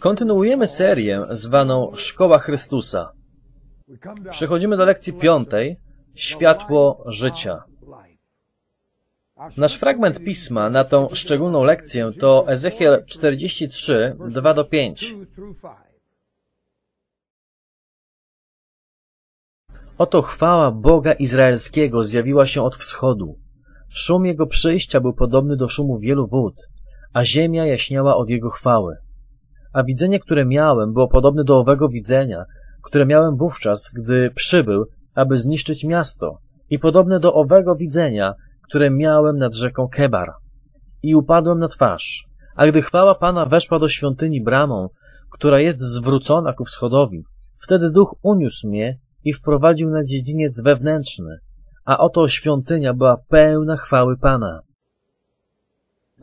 Kontynuujemy serię zwaną Szkoła Chrystusa. Przechodzimy do lekcji piątej Światło życia. Nasz fragment pisma na tą szczególną lekcję to Ezechiel 43, 2 do 5. Oto chwała Boga Izraelskiego zjawiła się od wschodu. Szum Jego przyjścia był podobny do szumu wielu wód, a ziemia jaśniała od Jego chwały. A widzenie, które miałem, było podobne do owego widzenia, które miałem wówczas, gdy przybył, aby zniszczyć miasto, i podobne do owego widzenia, które miałem nad rzeką Kebar. I upadłem na twarz. A gdy chwała Pana weszła do świątyni bramą, która jest zwrócona ku wschodowi, wtedy duch uniósł mnie i wprowadził na dziedziniec wewnętrzny, a oto świątynia była pełna chwały Pana.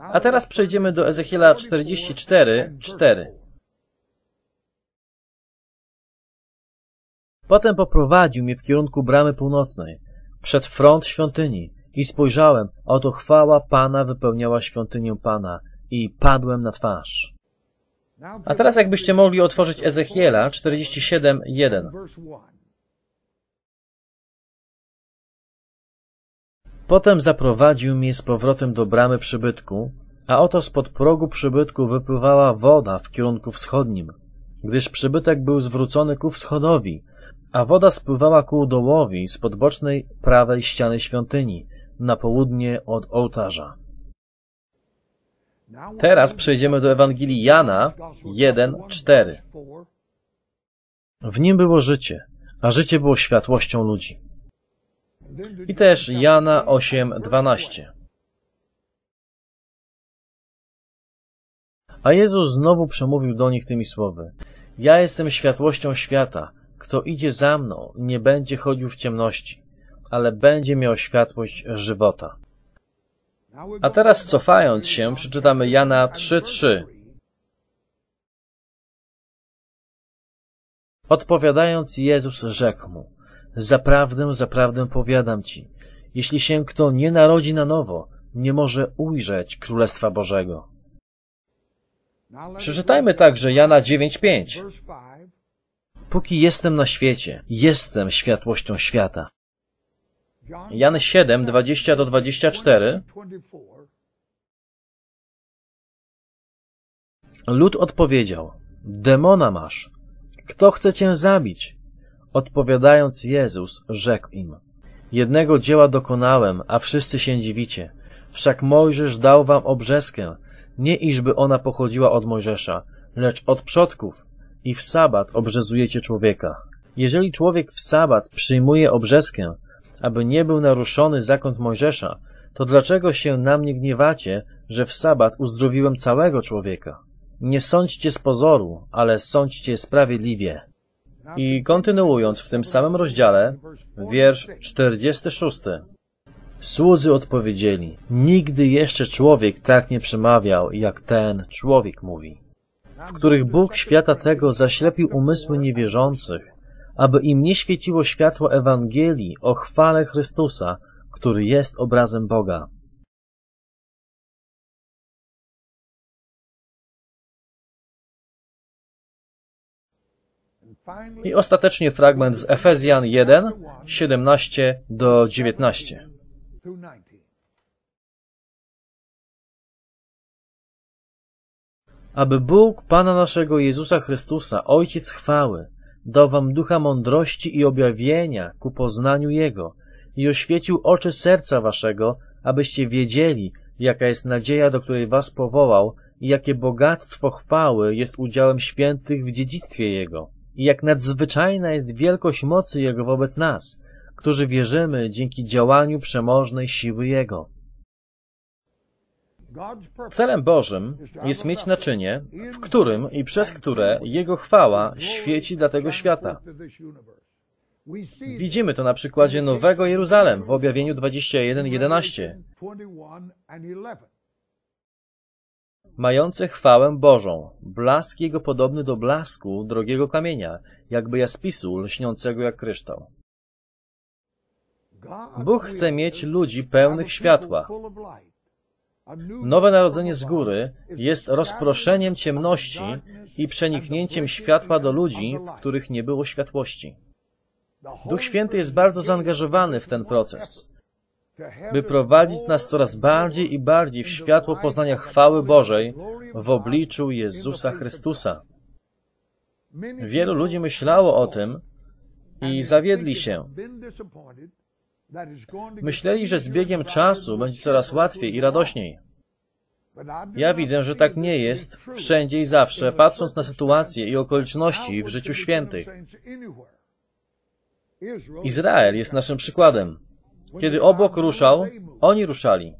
A teraz przejdziemy do Ezechiela 44, 4. Potem poprowadził mnie w kierunku bramy północnej, przed front świątyni i spojrzałem, a oto chwała Pana wypełniała świątynię Pana i padłem na twarz. A teraz jakbyście mogli otworzyć Ezechiela 47, 1. Potem zaprowadził mnie z powrotem do bramy przybytku, a oto spod progu przybytku wypływała woda w kierunku wschodnim, gdyż przybytek był zwrócony ku wschodowi, a woda spływała ku dołowi z podbocznej prawej ściany świątyni, na południe od ołtarza. Teraz przejdziemy do Ewangelii Jana 1:4. W nim było życie, a życie było światłością ludzi. I też Jana 8:12. A Jezus znowu przemówił do nich tymi słowy: Ja jestem światłością świata. Kto idzie za mną, nie będzie chodził w ciemności, ale będzie miał światłość żywota. A teraz cofając się, przeczytamy Jana 3:3. Odpowiadając, Jezus rzekł mu: Zaprawdę, zaprawdę powiadam ci, jeśli się kto nie narodzi na nowo, nie może ujrzeć Królestwa Bożego. Przeczytajmy także Jana 9:5. Póki jestem na świecie, jestem światłością świata. Jan 7, 20 do 24. Lud odpowiedział: Demona masz. Kto chce cię zabić? Odpowiadając Jezus, rzekł im: Jednego dzieła dokonałem, a wszyscy się dziwicie. Wszak Mojżesz dał wam obrzeskę, nie iżby ona pochodziła od Mojżesza, lecz od przodków. I w sabat obrzezujecie człowieka. Jeżeli człowiek w sabat przyjmuje obrzeskę, aby nie był naruszony zakon Mojżesza, to dlaczego się na mnie gniewacie, że w sabat uzdrowiłem całego człowieka? Nie sądźcie z pozoru, ale sądźcie sprawiedliwie. I kontynuując w tym samym rozdziale, wiersz 46. Słudzy odpowiedzieli, nigdy jeszcze człowiek tak nie przemawiał, jak ten człowiek mówi, w których Bóg świata tego zaślepił umysły niewierzących, aby im nie świeciło światło Ewangelii o chwale Chrystusa, który jest obrazem Boga. I ostatecznie fragment z Efezjan 1, 17 do 19. Aby Bóg Pana naszego Jezusa Chrystusa, Ojciec chwały, dał wam ducha mądrości i objawienia ku poznaniu Jego i oświecił oczy serca waszego, abyście wiedzieli, jaka jest nadzieja, do której was powołał i jakie bogactwo chwały jest udziałem świętych w dziedzictwie Jego i jak nadzwyczajna jest wielkość mocy Jego wobec nas, którzy wierzymy dzięki działaniu przemożnej siły Jego. Celem Bożym jest mieć naczynie, w którym i przez które Jego chwała świeci dla tego świata. Widzimy to na przykładzie Nowego Jeruzalem w objawieniu 21:11. Mające chwałę Bożą, blask jego podobny do blasku drogiego kamienia, jakby jaspisu lśniącego jak kryształ. Bóg chce mieć ludzi pełnych światła. Nowe narodzenie z góry jest rozproszeniem ciemności i przeniknięciem światła do ludzi, w których nie było światłości. Duch Święty jest bardzo zaangażowany w ten proces, by prowadzić nas coraz bardziej i bardziej w światło poznania chwały Bożej w obliczu Jezusa Chrystusa. Wielu ludzi myślało o tym i zawiedli się. Myśleli, że z biegiem czasu będzie coraz łatwiej i radośniej. Ja widzę, że tak nie jest wszędzie i zawsze, patrząc na sytuacje i okoliczności w życiu świętych. Izrael jest naszym przykładem. Kiedy obok ruszał, oni ruszali.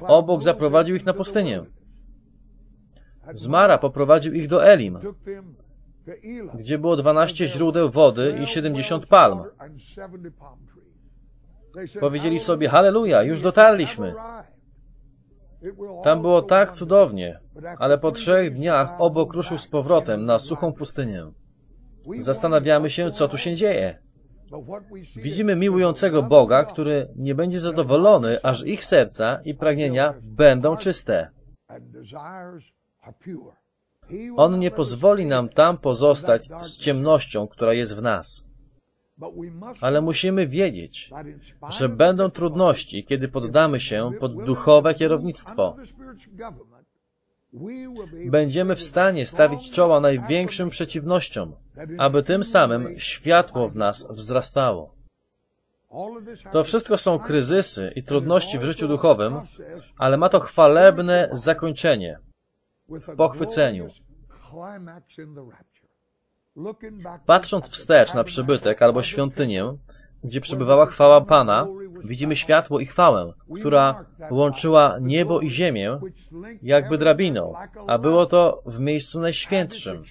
Obok zaprowadził ich na pustynię. Zmara poprowadził ich do Elim, gdzie było 12 źródeł wody i 70 palm. Powiedzieli sobie, halleluja, już dotarliśmy. Tam było tak cudownie, ale po trzech dniach obok ruszył z powrotem na suchą pustynię. Zastanawiamy się, co tu się dzieje. Widzimy miłującego Boga, który nie będzie zadowolony, aż ich serca i pragnienia będą czyste. On nie pozwoli nam tam pozostać z ciemnością, która jest w nas. Ale musimy wiedzieć, że będą trudności, kiedy poddamy się pod duchowe kierownictwo. Będziemy w stanie stawić czoła największym przeciwnościom, aby tym samym światło w nas wzrastało. To wszystko są kryzysy i trudności w życiu duchowym, ale ma to chwalebne zakończenie w pochwyceniu. Patrząc wstecz na przybytek albo świątynię, gdzie przebywała chwała Pana, widzimy światło i chwałę, która łączyła niebo i ziemię jakby drabiną, a było to w miejscu najświętszym.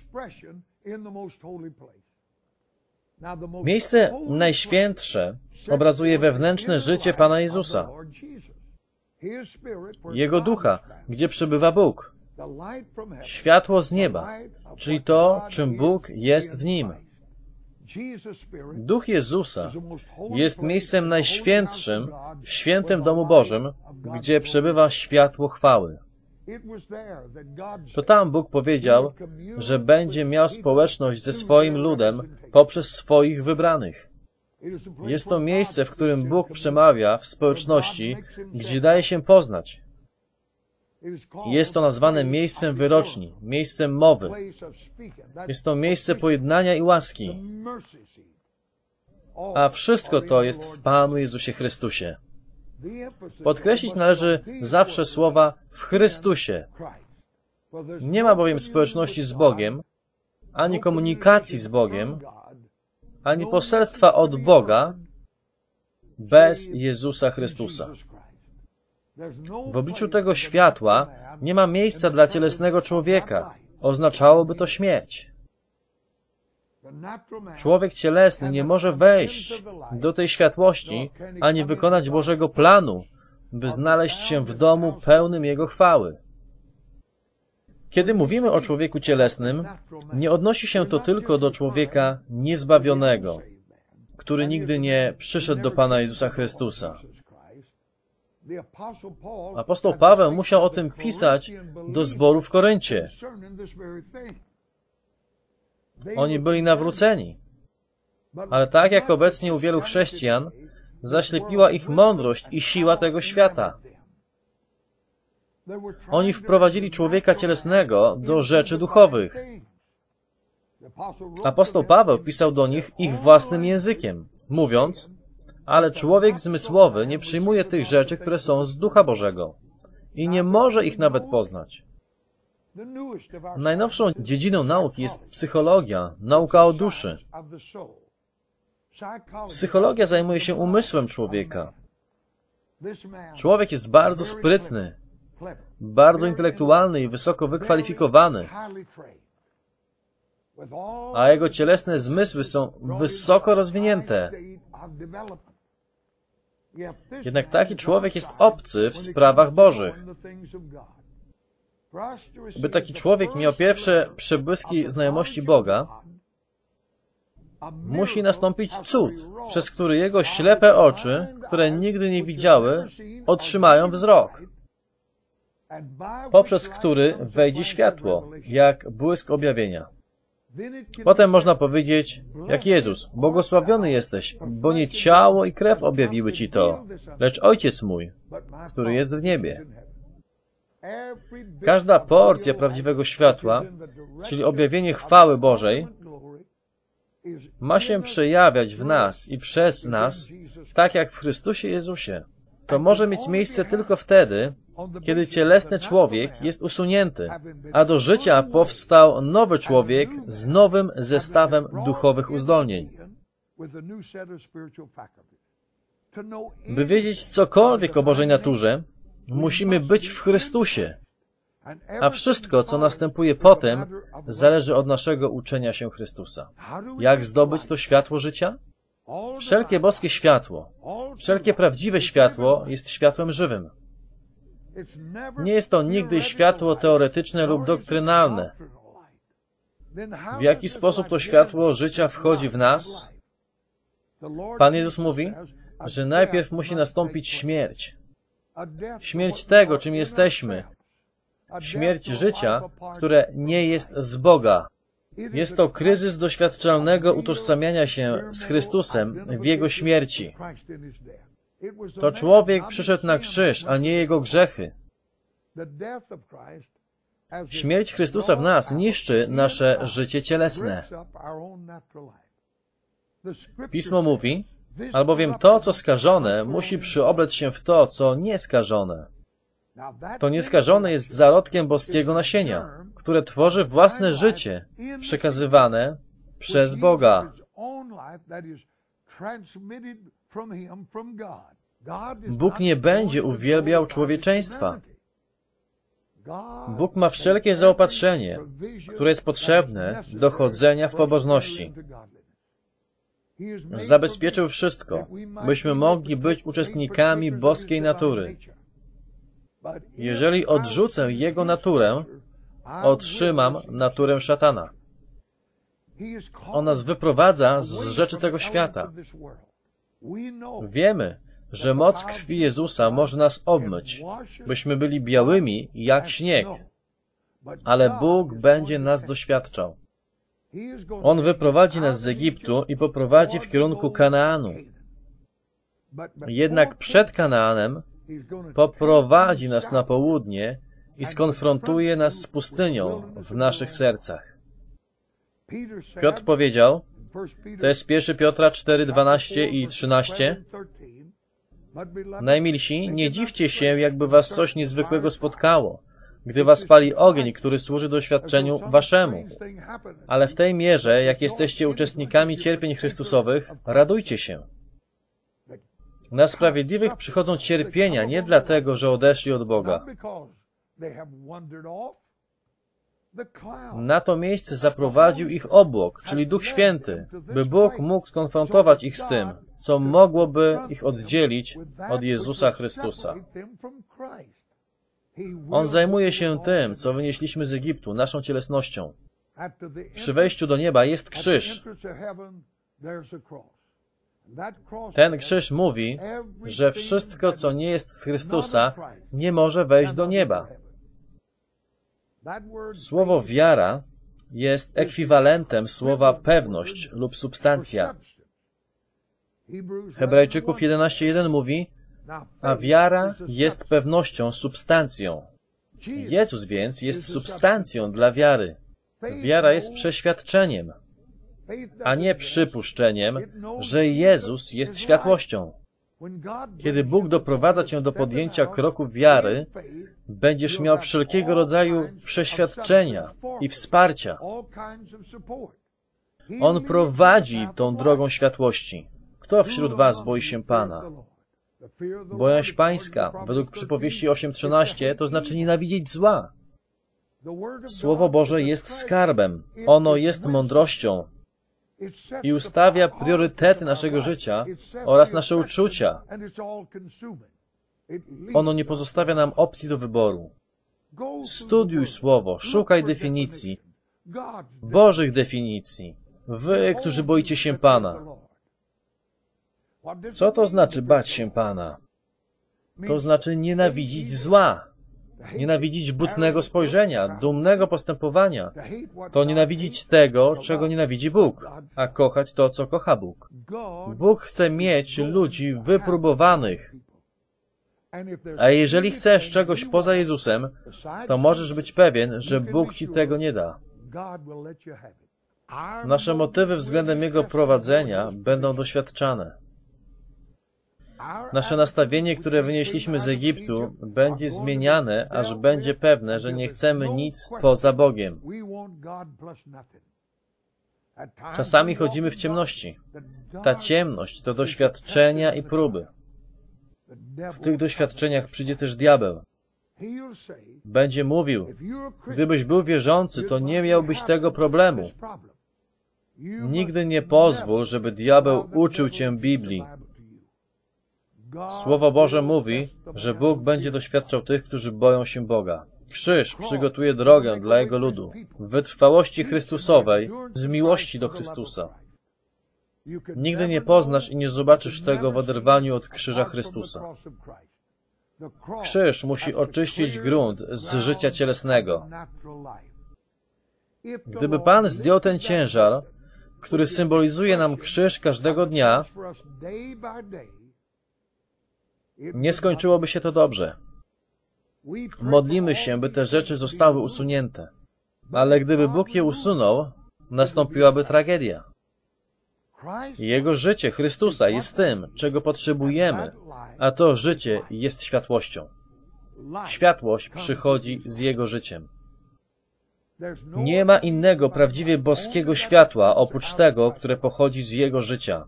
Miejsce najświętsze obrazuje wewnętrzne życie Pana Jezusa, Jego ducha, gdzie przebywa Bóg. Światło z nieba, czyli to, czym Bóg jest w nim. Duch Jezusa jest miejscem najświętszym w świętym domu Bożym, gdzie przebywa światło chwały. To tam Bóg powiedział, że będzie miał społeczność ze swoim ludem poprzez swoich wybranych. Jest to miejsce, w którym Bóg przemawia w społeczności, gdzie daje się poznać. Jest to nazwane miejscem wyroczni, miejscem mowy. Jest to miejsce pojednania i łaski. A wszystko to jest w Panu Jezusie Chrystusie. Podkreślić należy zawsze słowa w Chrystusie. Nie ma bowiem społeczności z Bogiem, ani komunikacji z Bogiem, ani poselstwa od Boga bez Jezusa Chrystusa. W obliczu tego światła nie ma miejsca dla cielesnego człowieka. Oznaczałoby to śmierć. Człowiek cielesny nie może wejść do tej światłości, ani wykonać Bożego planu, by znaleźć się w domu pełnym Jego chwały. Kiedy mówimy o człowieku cielesnym, nie odnosi się to tylko do człowieka niezbawionego, który nigdy nie przyszedł do Pana Jezusa Chrystusa. Apostoł Paweł musiał o tym pisać do zboru w Koryncie. Oni byli nawróceni. Ale tak jak obecnie u wielu chrześcijan, zaślepiła ich mądrość i siła tego świata. Oni wprowadzili człowieka cielesnego do rzeczy duchowych. Apostoł Paweł pisał do nich ich własnym językiem, mówiąc, ale człowiek zmysłowy nie przyjmuje tych rzeczy, które są z Ducha Bożego i nie może ich nawet poznać. Najnowszą dziedziną nauki jest psychologia, nauka o duszy. Psychologia zajmuje się umysłem człowieka. Człowiek jest bardzo sprytny, bardzo intelektualny i wysoko wykwalifikowany, a jego cielesne zmysły są wysoko rozwinięte. Jednak taki człowiek jest obcy w sprawach Bożych. By taki człowiek miał pierwsze przebłyski znajomości Boga, musi nastąpić cud, przez który jego ślepe oczy, które nigdy nie widziały, otrzymają wzrok. poprzez który wejdzie światło, jak błysk objawienia. Potem można powiedzieć, jak Jezus, błogosławiony jesteś, bo nie ciało i krew objawiły ci to, lecz Ojciec mój, który jest w niebie. Każda porcja prawdziwego światła, czyli objawienie chwały Bożej, ma się przejawiać w nas i przez nas, tak jak w Chrystusie Jezusie. To może mieć miejsce tylko wtedy, kiedy cielesny człowiek jest usunięty, a do życia powstał nowy człowiek z nowym zestawem duchowych uzdolnień. By wiedzieć cokolwiek o Bożej naturze, musimy być w Chrystusie, a wszystko, co następuje potem, zależy od naszego uczenia się Chrystusa. Jak zdobyć to światło życia? Wszelkie boskie światło, wszelkie prawdziwe światło jest światłem żywym. Nie jest to nigdy światło teoretyczne lub doktrynalne. W jaki sposób to światło życia wchodzi w nas? Pan Jezus mówi, że najpierw musi nastąpić śmierć. Śmierć tego, czym jesteśmy. Śmierć życia, które nie jest z Boga. Jest to kryzys doświadczalnego utożsamiania się z Chrystusem w Jego śmierci. To człowiek przyszedł na krzyż, a nie jego grzechy. Śmierć Chrystusa w nas niszczy nasze życie cielesne. Pismo mówi, albowiem to, co skażone, musi przyoblec się w to, co nieskażone. To nieskażone jest zarodkiem boskiego nasienia, które tworzy własne życie, przekazywane przez Boga. Bóg nie będzie uwielbiał człowieczeństwa. Bóg ma wszelkie zaopatrzenie, które jest potrzebne do chodzenia w pobożności. Zabezpieczył wszystko, byśmy mogli być uczestnikami boskiej natury. Jeżeli odrzucę Jego naturę, otrzymam naturę szatana. On nas wyprowadza z rzeczy tego świata. Wiemy, że moc krwi Jezusa może nas obmyć, byśmy byli białymi jak śnieg, ale Bóg będzie nas doświadczał. On wyprowadzi nas z Egiptu i poprowadzi w kierunku Kanaanu. Jednak przed Kanaanem poprowadzi nas na południe i skonfrontuje nas z pustynią w naszych sercach. Piotr powiedział, to jest 1 Piotra 4, 12 i 13, Najmilsi, nie dziwcie się, jakby was coś niezwykłego spotkało, gdy was pali ogień, który służy doświadczeniu waszemu. Ale w tej mierze, jak jesteście uczestnikami cierpień Chrystusowych, radujcie się. Na sprawiedliwych przychodzą cierpienia nie dlatego, że odeszli od Boga. Na to miejsce zaprowadził ich obłok, czyli Duch Święty, by Bóg mógł skonfrontować ich z tym, co mogłoby ich oddzielić od Jezusa Chrystusa. On zajmuje się tym, co wynieśliśmy z Egiptu, naszą cielesnością. Przy wejściu do nieba jest krzyż. Ten krzyż mówi, że wszystko, co nie jest z Chrystusa, nie może wejść do nieba. Słowo wiara jest ekwiwalentem słowa pewność lub substancja. Hebrajczyków 11.1 mówi, a wiara jest pewnością, substancją. Jezus więc jest substancją dla wiary. Wiara jest przeświadczeniem, a nie przypuszczeniem, że Jezus jest światłością. Kiedy Bóg doprowadza cię do podjęcia kroku wiary, będziesz miał wszelkiego rodzaju przeświadczenia i wsparcia. On prowadzi tą drogą światłości. Kto wśród was boi się Pana? Bojaźń pańska, według przypowieści 8.13, to znaczy nienawidzieć zła. Słowo Boże jest skarbem. Ono jest mądrością i ustawia priorytety naszego życia oraz nasze uczucia. Ono nie pozostawia nam opcji do wyboru. Studiuj Słowo, szukaj definicji, Bożych definicji. Wy, którzy boicie się Pana. Co to znaczy bać się Pana? To znaczy nienawidzić zła. Nienawidzić butnego spojrzenia, dumnego postępowania, to nienawidzić tego, czego nienawidzi Bóg, a kochać to, co kocha Bóg. Bóg chce mieć ludzi wypróbowanych. A jeżeli chcesz czegoś poza Jezusem, to możesz być pewien, że Bóg ci tego nie da. Nasze motywy względem Jego prowadzenia będą doświadczane. Nasze nastawienie, które wynieśliśmy z Egiptu, będzie zmieniane, aż będzie pewne, że nie chcemy nic poza Bogiem. Czasami chodzimy w ciemności. Ta ciemność to doświadczenia i próby. W tych doświadczeniach przyjdzie też diabeł. Będzie mówił, gdybyś był wierzący, to nie miałbyś tego problemu. Nigdy nie pozwól, żeby diabeł uczył cię Biblii. Słowo Boże mówi, że Bóg będzie doświadczał tych, którzy boją się Boga. Krzyż przygotuje drogę dla Jego ludu. W wytrwałości Chrystusowej, z miłości do Chrystusa. Nigdy nie poznasz i nie zobaczysz tego w oderwaniu od krzyża Chrystusa. Krzyż musi oczyścić grunt z życia cielesnego. Gdyby Pan zdjął ten ciężar, który symbolizuje nam krzyż każdego dnia, nie skończyłoby się to dobrze. Modlimy się, by te rzeczy zostały usunięte. Ale gdyby Bóg je usunął, nastąpiłaby tragedia. Jego życie Chrystusa jest tym, czego potrzebujemy, a to życie jest światłością. Światłość przychodzi z Jego życiem. Nie ma innego prawdziwie boskiego światła oprócz tego, które pochodzi z Jego życia.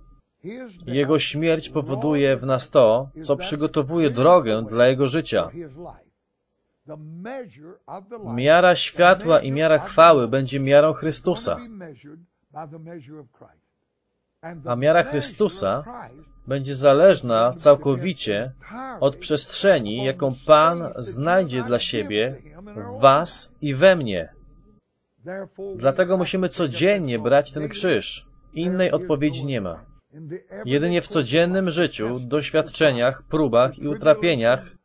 Jego śmierć powoduje w nas to, co przygotowuje drogę dla Jego życia. Miara światła i miara chwały będzie miarą Chrystusa. A miara Chrystusa będzie zależna całkowicie od przestrzeni, jaką Pan znajdzie dla siebie w Was i we mnie. Dlatego musimy codziennie brać ten krzyż. Innej odpowiedzi nie ma. Jedynie w codziennym życiu, doświadczeniach, próbach i utrapieniach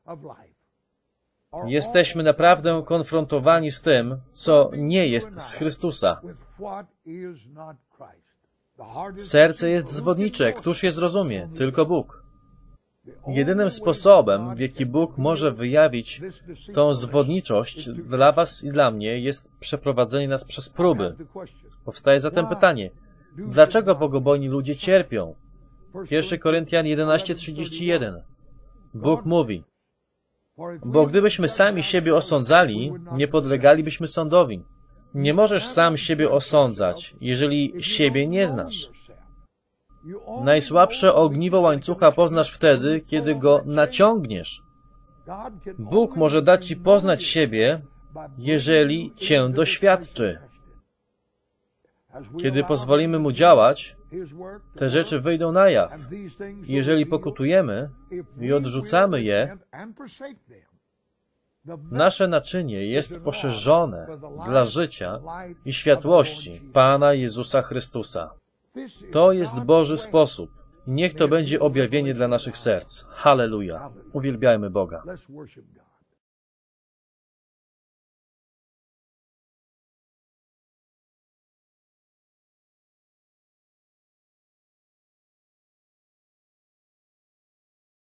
jesteśmy naprawdę konfrontowani z tym, co nie jest z Chrystusa. Serce jest zwodnicze, któż je zrozumie? Tylko Bóg. Jedynym sposobem, w jaki Bóg może wyjawić tą zwodniczość dla Was i dla mnie, jest przeprowadzenie nas przez próby. Powstaje zatem pytanie, dlaczego bogobojni ludzie cierpią? 1 Koryntian 11:31 Bóg mówi, bo gdybyśmy sami siebie osądzali, nie podlegalibyśmy sądowi. Nie możesz sam siebie osądzać, jeżeli siebie nie znasz. Najsłabsze ogniwo łańcucha poznasz wtedy, kiedy go naciągniesz. Bóg może dać Ci poznać siebie, jeżeli Cię doświadczy. Kiedy pozwolimy Mu działać, te rzeczy wyjdą na jaw. Jeżeli pokutujemy i odrzucamy je, nasze naczynie jest poszerzone dla życia i światłości Pana Jezusa Chrystusa. To jest Boży sposób. Niech to będzie objawienie dla naszych serc. Halleluja. Uwielbiajmy Boga.